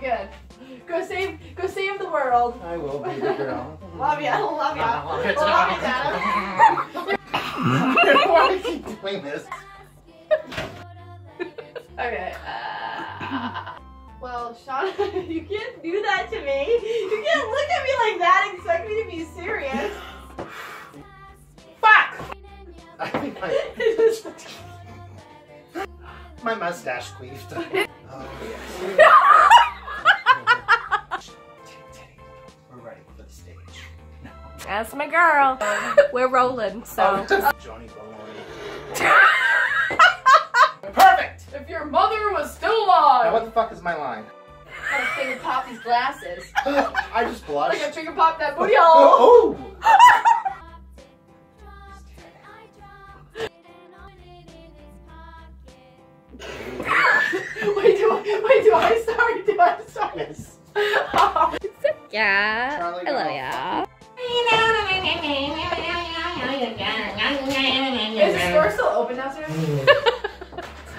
good. Go save, go save the world. I will be the girl. Love ya, love ya. Love ya, Dada. Why do you doing this? Okay. Uh, well, Sean, you can't do that to me. You can't look at me like that and expect me to be serious. Fuck! I think my, my mustache queefed. Oh, yes. That's my girl. We're rolling, so. Oh, Johnny Perfect! if your mother was still Now alive. what the fuck is my line? I'm gonna finger pop these glasses. I just blushed. Like I finger pop that booty oh, hole. Oh! wait, do I, wait, do I start? Do I start? Yes. Yeah. Charlie I love girl. Open downstairs?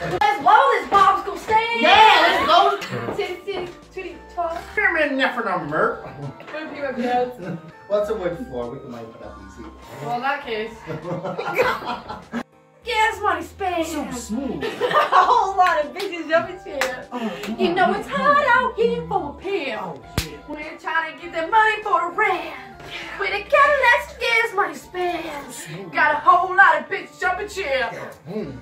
Let's blow this popsicle stand! Yeah, let's go! Titty, titty, titty, twat. Come in there for no murk. Gonna pee my. What's a wood floor? We can light it up easy. Well, in that case. Gas money spent. so smooth. a whole lot of bitches jumping shit. Oh, You know it's hot out here for a pill. Oh, yeah. We're trying to get that money for the rent. Got a whole lot of bitches jumping shit. Mm.